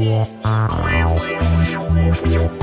Yeah. You.